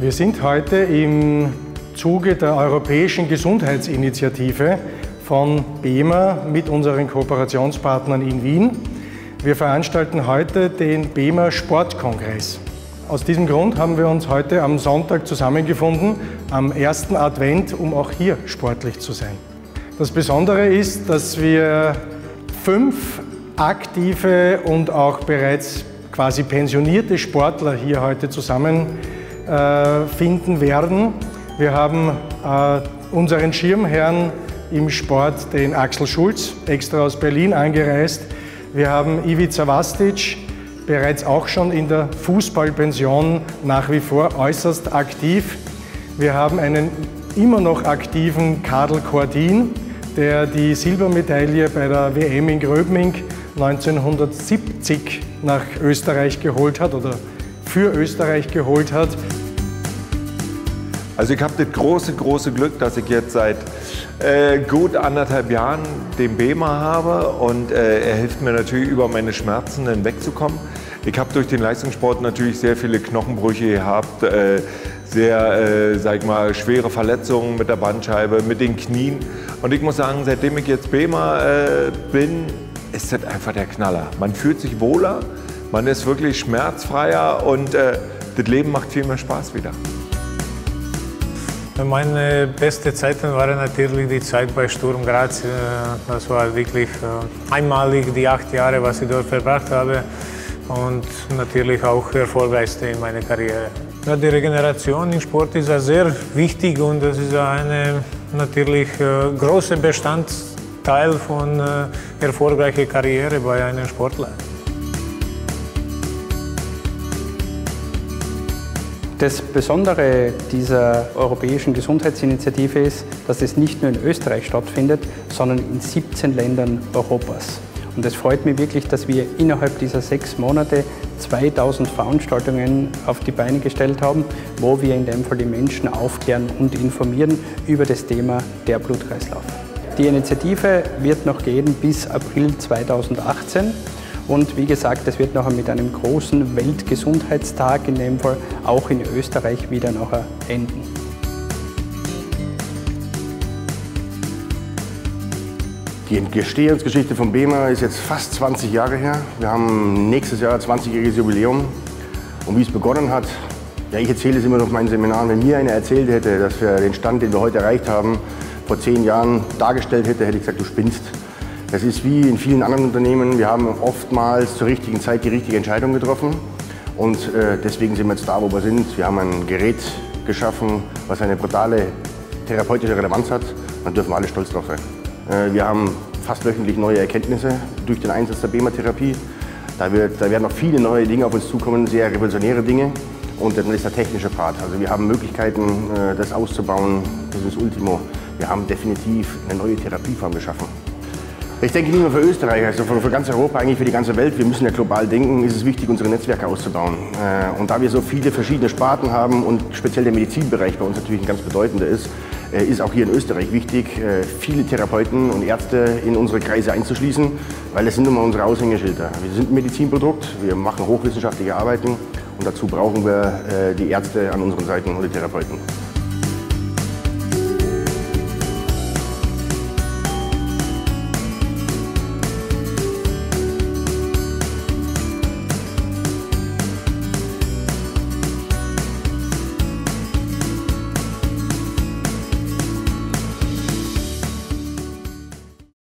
Wir sind heute im Zuge der Europäischen Gesundheitsinitiative von BEMA mit unseren Kooperationspartnern in Wien. Wir veranstalten heute den BEMA Sportkongress. Aus diesem Grund haben wir uns heute am Sonntag zusammengefunden, am ersten Advent, um auch hier sportlich zu sein. Das Besondere ist, dass wir fünf aktive und auch bereits quasi pensionierte Sportler hier heute zusammenfinden äh, werden. Wir haben äh, unseren Schirmherrn im Sport, den Axel Schulz, extra aus Berlin angereist. Wir haben Ivica Vastic, bereits auch schon in der Fußballpension nach wie vor äußerst aktiv. Wir haben einen immer noch aktiven Kadel Cordin, der die Silbermedaille bei der WM in Gröbming 1970 nach Österreich geholt hat oder für Österreich geholt hat. Also ich habe das große, große Glück, dass ich jetzt seit äh, gut anderthalb Jahren den BEMA habe und äh, er hilft mir natürlich über meine Schmerzen hinwegzukommen. Ich habe durch den Leistungssport natürlich sehr viele Knochenbrüche gehabt, äh, sehr, äh, sag mal, schwere Verletzungen mit der Bandscheibe, mit den Knien. Und ich muss sagen, seitdem ich jetzt BEMA äh, bin, ist das einfach der Knaller. Man fühlt sich wohler, man ist wirklich schmerzfreier und äh, das Leben macht viel mehr Spaß wieder. Meine beste Zeiten waren natürlich die Zeit bei Sturm Graz. Das war wirklich einmalig, die acht Jahre, was ich dort verbracht habe und natürlich auch erfolgreichste in meiner Karriere. Die Regeneration im Sport ist sehr wichtig und das ist ein natürlich äh, großer Bestandteil von äh, erfolgreicher Karriere bei einem Sportler. Das Besondere dieser europäischen Gesundheitsinitiative ist, dass es nicht nur in Österreich stattfindet, sondern in 17 Ländern Europas. Und es freut mich wirklich, dass wir innerhalb dieser sechs Monate 2000 Veranstaltungen auf die Beine gestellt haben, wo wir in dem Fall die Menschen aufklären und informieren über das Thema der Blutkreislauf. Die Initiative wird noch gehen bis April 2018. Und wie gesagt, es wird nachher mit einem großen Weltgesundheitstag in dem Fall auch in Österreich wieder nachher enden. Die Entstehungsgeschichte von BEMA ist jetzt fast 20 Jahre her. Wir haben nächstes Jahr 20-jähriges Jubiläum. Und wie es begonnen hat, ja, ich erzähle es immer noch auf meinen Seminaren, wenn mir einer erzählt hätte, dass wir den Stand, den wir heute erreicht haben, vor zehn Jahren dargestellt hätte, hätte ich gesagt, du spinnst. Das ist wie in vielen anderen Unternehmen. Wir haben oftmals zur richtigen Zeit die richtige Entscheidung getroffen. Und äh, deswegen sind wir jetzt da, wo wir sind. Wir haben ein Gerät geschaffen, was eine brutale therapeutische Relevanz hat. Dann dürfen wir alle stolz drauf sein. Äh, wir haben fast wöchentlich neue Erkenntnisse durch den Einsatz der BEMA-Therapie. Da, da, werden noch viele neue Dinge auf uns zukommen, sehr revolutionäre Dinge. Und dann ist der technische Part. Also wir haben Möglichkeiten, äh, das auszubauen bis ins Ultimo. Wir haben definitiv eine neue Therapieform geschaffen. Ich denke nicht nur für Österreich, also für, für, ganz Europa, eigentlich für die ganze Welt. Wir müssen ja global denken, ist es wichtig, unsere Netzwerke auszubauen. Äh, und da wir so viele verschiedene Sparten haben und speziell der Medizinbereich bei uns natürlich ein ganz bedeutender ist, äh, ist auch hier in Österreich wichtig, äh, viele Therapeuten und Ärzte in unsere Kreise einzuschließen, weil das sind nun mal unsere Aushängeschilder. Wir sind ein Medizinprodukt, wir machen hochwissenschaftliche Arbeiten und dazu brauchen wir die Ärzte an unseren Seiten und die Therapeuten.